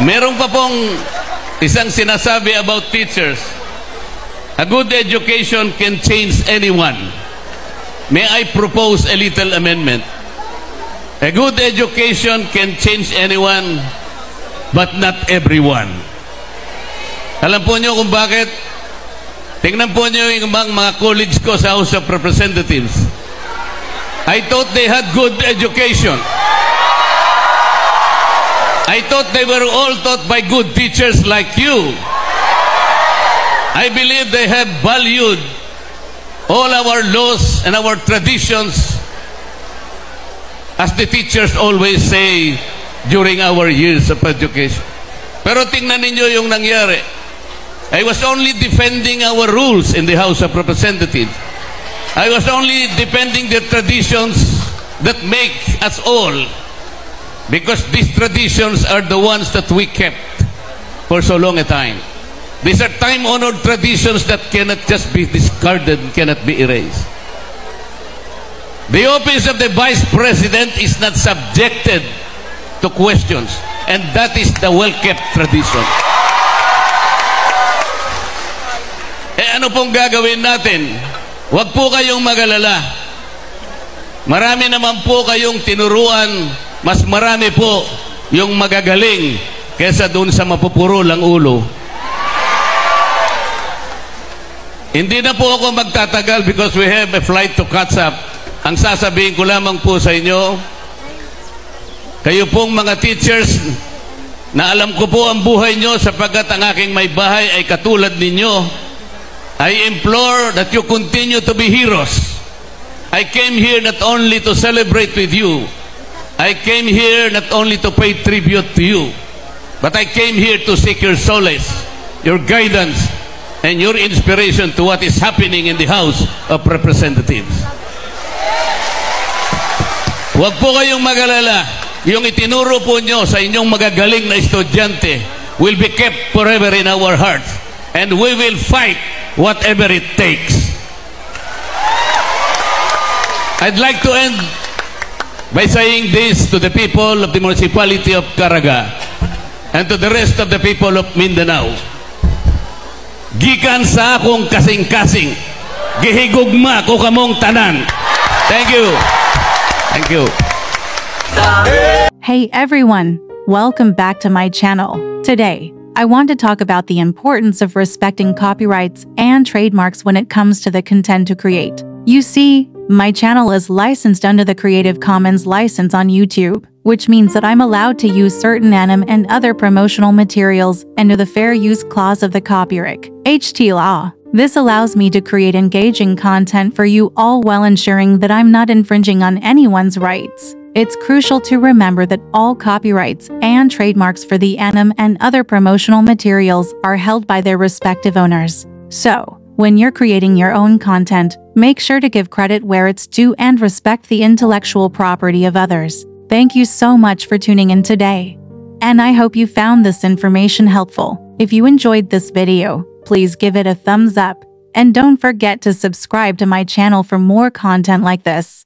Meron pa pong isang sinasabi about teachers. A good education can change anyone. May I propose a little amendment? A good education can change anyone, but not everyone. Alam po niyo kung bakit? Tingnan po niyo yung mga, mga colleagues ko sa House of Representatives. I thought they had good education. I thought they were all taught by good teachers like you. I believe they have valued all our laws and our traditions as the teachers always say during our years of education. Pero tingnan ninyo yung nangyari. I was only defending our rules in the House of Representatives. I was only defending the traditions that make us all Because these traditions are the ones that we kept for so long a time. These are time-honored traditions that cannot just be discarded, cannot be erased. The office of the Vice President is not subjected to questions. And that is the well-kept tradition. Eh ano pong gagawin natin? Huwag po kayong magalala. Marami naman po kayong tinuruan mas marami po yung magagaling kesa doon sa mapupuro lang ulo. Hindi na po ako magtatagal because we have a flight to catch up. Ang sasabihin ko lamang po sa inyo, kayo pong mga teachers na alam ko po ang buhay nyo sapagkat ang aking may bahay ay katulad ninyo, I implore that you continue to be heroes. I came here not only to celebrate with you, I came here not only to pay tribute to you, but I came here to seek your solace, your guidance, and your inspiration to what is happening in the House of Representatives. Huwag po kayong magalala. Yung itinuro po nyo sa inyong magagaling na estudyante will be kept forever in our hearts. And we will fight whatever it takes. I'd like to end by saying this to the people of the municipality of Caraga and to the rest of the people of Mindanao. Gikan sa akong kasing-kasing, gihigugma ko kamong tanan. Thank you. Thank you. Hey everyone, welcome back to my channel. Today, I want to talk about the importance of respecting copyrights and trademarks when it comes to the content to create. You see, my channel is licensed under the Creative Commons license on YouTube, which means that I'm allowed to use certain anime and other promotional materials under the Fair Use Clause of the Copyright HT law. This allows me to create engaging content for you all while ensuring that I'm not infringing on anyone's rights. It's crucial to remember that all copyrights and trademarks for the anime and other promotional materials are held by their respective owners. So, when you're creating your own content, make sure to give credit where it's due and respect the intellectual property of others. Thank you so much for tuning in today. And I hope you found this information helpful. If you enjoyed this video, please give it a thumbs up. And don't forget to subscribe to my channel for more content like this.